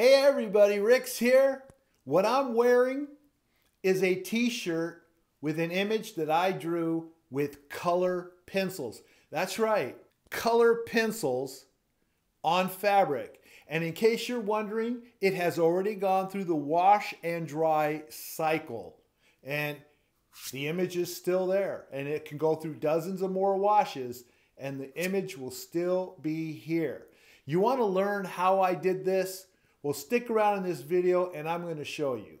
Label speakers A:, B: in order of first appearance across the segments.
A: Hey everybody, Rix here. What I'm wearing is a t-shirt with an image that I drew with color pencils. That's right, color pencils on fabric. And in case you're wondering, it has already gone through the wash and dry cycle. And the image is still there. And it can go through dozens of more washes and the image will still be here. You want to learn how I did this? Well, stick around in this video and I'm going to show you.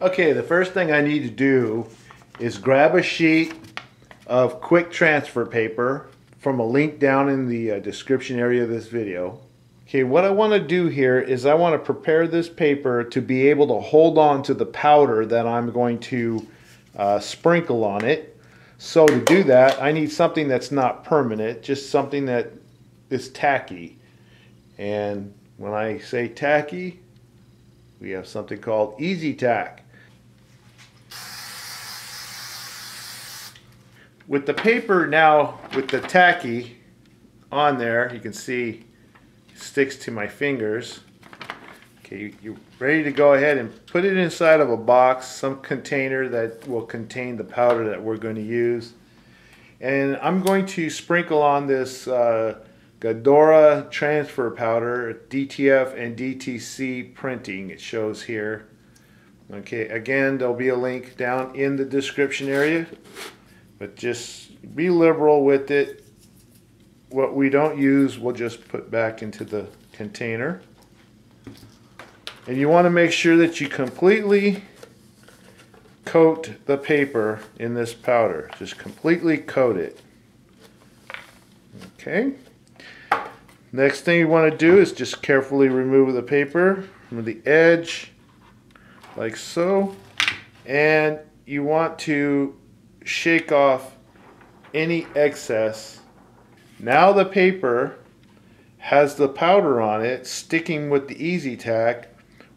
A: Okay, the first thing I need to do is grab a sheet of quick transfer paper from a link down in the uh, description area of this video. Okay, what I want to do here is I want to prepare this paper to be able to hold on to the powder that I'm going to uh, sprinkle on it. So to do that, I need something that's not permanent, just something that is tacky. And when I say tacky, we have something called Easy Tack. With the paper now, with the tacky on there, you can see sticks to my fingers. Okay, you're ready to go ahead and put it inside of a box, some container that will contain the powder that we're going to use. And I'm going to sprinkle on this uh, transfer powder, DTF and DTC printing, it shows here. Okay, again, there'll be a link down in the description area but just be liberal with it. What we don't use, we'll just put back into the container. And you want to make sure that you completely coat the paper in this powder. Just completely coat it. Okay. Next thing you want to do is just carefully remove the paper from the edge like so. And you want to shake off any excess. Now the paper has the powder on it sticking with the Easy Tack.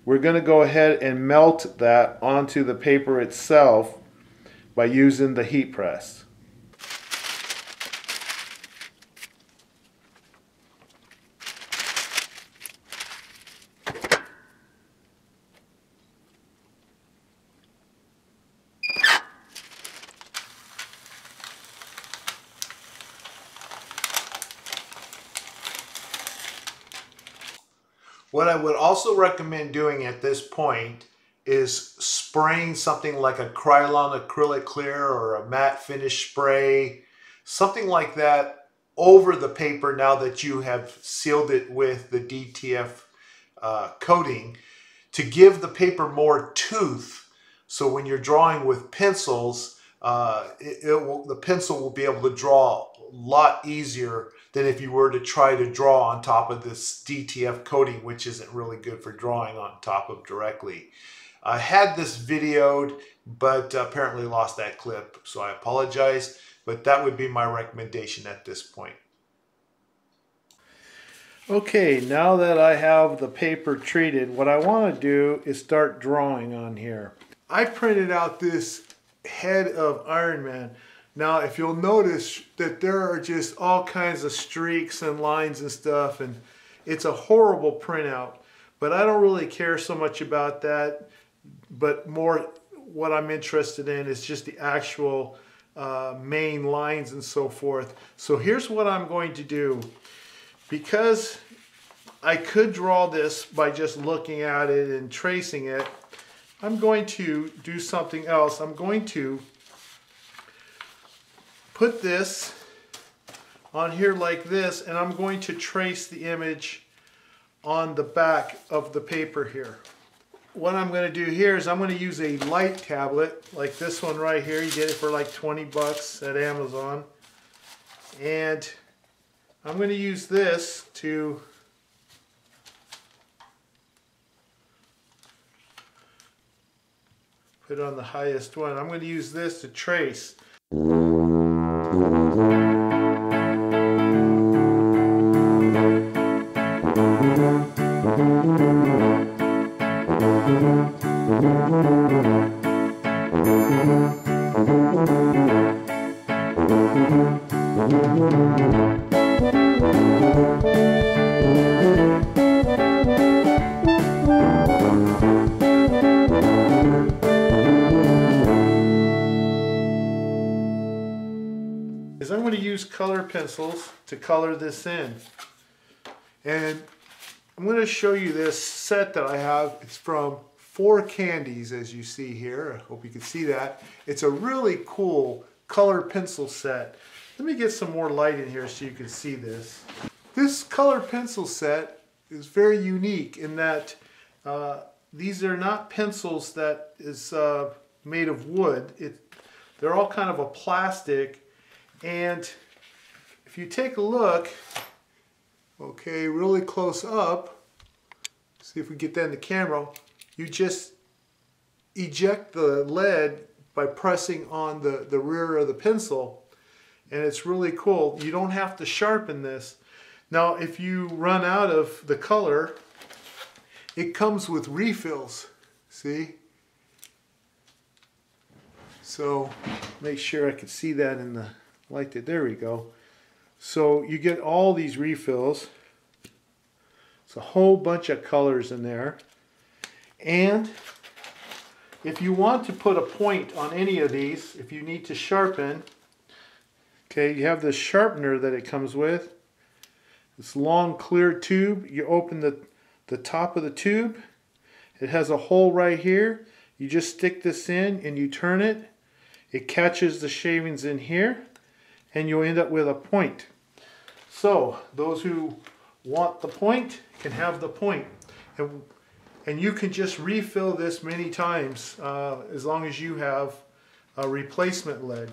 A: We're going to go ahead and melt that onto the paper itself by using the heat press. I would also recommend doing at this point is spraying something like a Krylon acrylic clear or a matte finish spray, something like that over the paper now that you have sealed it with the DTF uh, coating to give the paper more tooth. So when you're drawing with pencils uh, it, it will, the pencil will be able to draw lot easier than if you were to try to draw on top of this DTF coating, which isn't really good for drawing on top of directly. I had this videoed, but apparently lost that clip, so I apologize, but that would be my recommendation at this point. Okay, now that I have the paper treated, what I want to do is start drawing on here. I printed out this head of Iron Man. Now, if you'll notice that there are just all kinds of streaks and lines and stuff, and it's a horrible printout, but I don't really care so much about that, but more what I'm interested in is just the actual uh, main lines and so forth. So here's what I'm going to do. Because I could draw this by just looking at it and tracing it, I'm going to do something else. I'm going to put this on here like this and I'm going to trace the image on the back of the paper here. What I'm going to do here is I'm going to use a light tablet like this one right here. You get it for like 20 bucks at Amazon. And I'm going to use this to put on the highest one. I'm going to use this to trace. I'm going to use color pencils to color this in. And I'm going to show you this set that I have. It's from Four Candies, as you see here. I hope you can see that. It's a really cool color pencil set. Let me get some more light in here so you can see this. This color pencil set is very unique in that uh, these are not pencils that is uh, made of wood. It, they're all kind of a plastic and if you take a look, okay, really close up, see if we get that in the camera, you just eject the lead by pressing on the, the rear of the pencil and it's really cool. You don't have to sharpen this. Now if you run out of the color, it comes with refills, see? So make sure I can see that in the like it. There we go. So you get all these refills. It's a whole bunch of colors in there. And if you want to put a point on any of these, if you need to sharpen, okay, you have the sharpener that it comes with. This long clear tube. You open the, the top of the tube. It has a hole right here. You just stick this in and you turn it. It catches the shavings in here and you'll end up with a point. So those who want the point can have the point. And, and you can just refill this many times uh, as long as you have a replacement lead.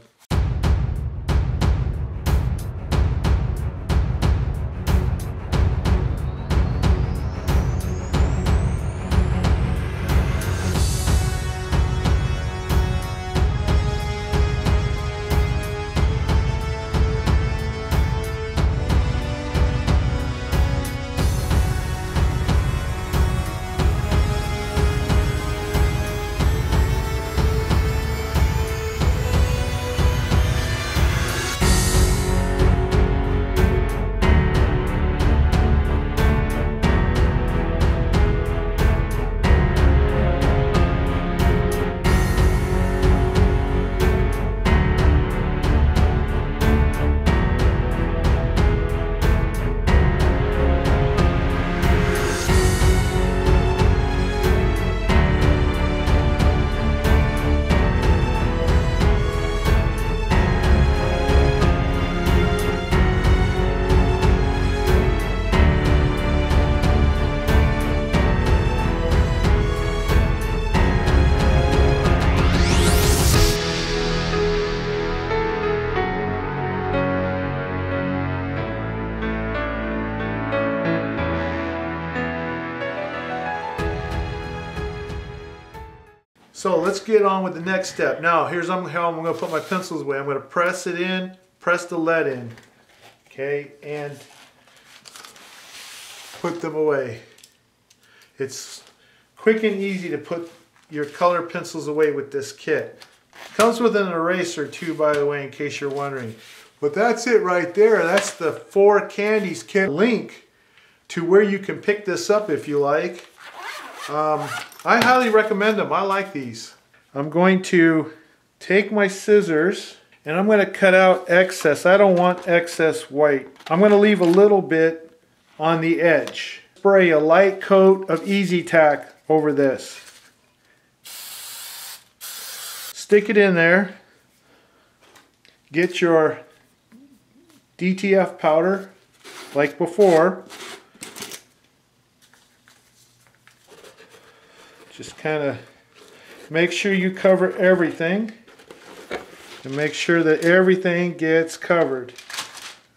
A: So let's get on with the next step. Now, here's how I'm going to put my pencils away. I'm going to press it in, press the lead in, okay, and put them away. It's quick and easy to put your color pencils away with this kit. Comes with an eraser too, by the way, in case you're wondering. But that's it right there. That's the Four Candies kit link to where you can pick this up if you like. Um, I highly recommend them. I like these. I'm going to take my scissors and I'm going to cut out excess. I don't want excess white. I'm going to leave a little bit on the edge. Spray a light coat of Easy Tack over this. Stick it in there. Get your DTF powder like before. Just kind of make sure you cover everything and make sure that everything gets covered.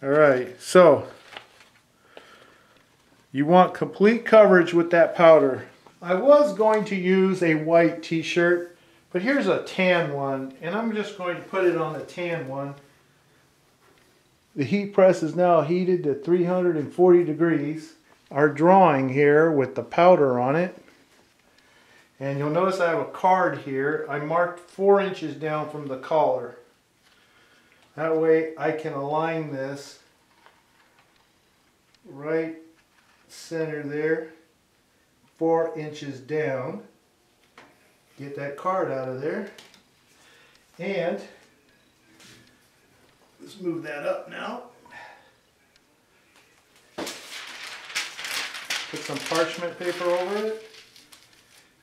A: All right, so you want complete coverage with that powder. I was going to use a white t-shirt, but here's a tan one, and I'm just going to put it on the tan one. The heat press is now heated to 340 degrees. our drawing here with the powder on it. And you'll notice I have a card here. I marked four inches down from the collar. That way I can align this right center there, four inches down. Get that card out of there. And let's move that up now. Put some parchment paper over it.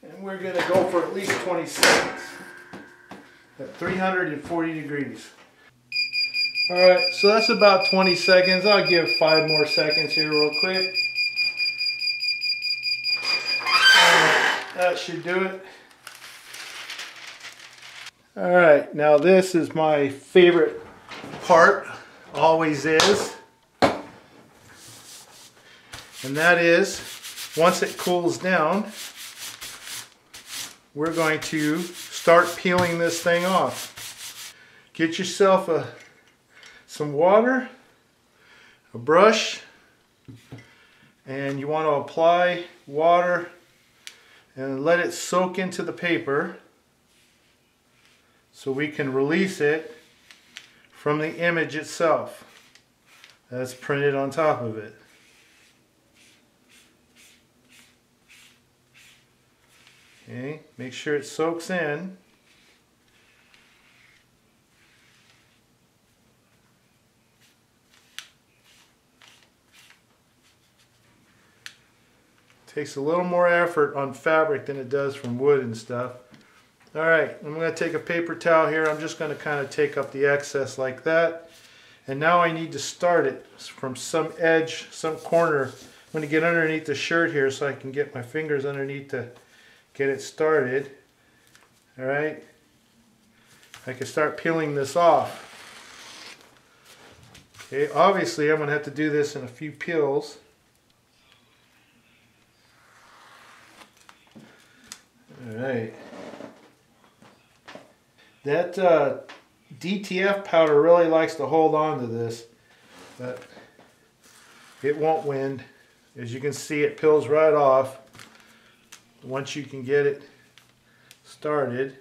A: And we're going to go for at least 20 seconds at 340 degrees. Alright, so that's about 20 seconds. I'll give five more seconds here real quick. that should do it. Alright, now this is my favorite part, always is. And that is, once it cools down, we're going to start peeling this thing off. Get yourself a some water, a brush, and you want to apply water and let it soak into the paper so we can release it from the image itself that's printed on top of it. Okay, make sure it soaks in. Takes a little more effort on fabric than it does from wood and stuff. All right, I'm going to take a paper towel here. I'm just going to kind of take up the excess like that. And now I need to start it from some edge, some corner. I'm going to get underneath the shirt here so I can get my fingers underneath to get it started. All right. I can start peeling this off. Okay, obviously I'm to have to do this in a few peels. All right. That uh, DTF powder really likes to hold on to this, but it won't win. As you can see, it peels right off once you can get it started.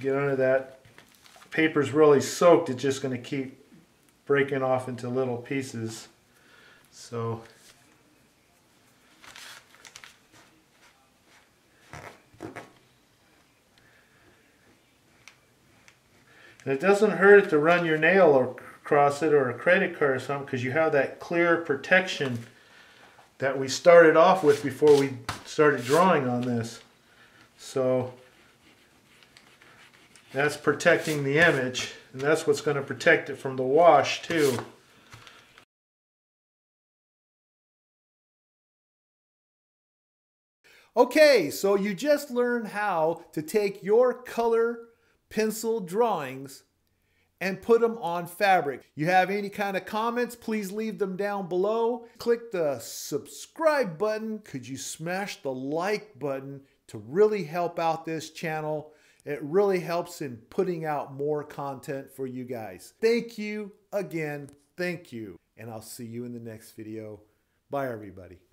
A: Get under that. Paper's really soaked, it's just going to keep breaking off into little pieces. So And it doesn't hurt to run your nail across it or a credit card or something because you have that clear protection that we started off with before we started drawing on this. So that's protecting the image and that's what's going to protect it from the wash too.
B: Okay, so you just learned how to take your color pencil drawings and put them on fabric. You have any kind of comments, please leave them down below. Click the subscribe button. Could you smash the like button to really help out this channel? It really helps in putting out more content for you guys. Thank you again. Thank you. And I'll see you in the next video. Bye, everybody.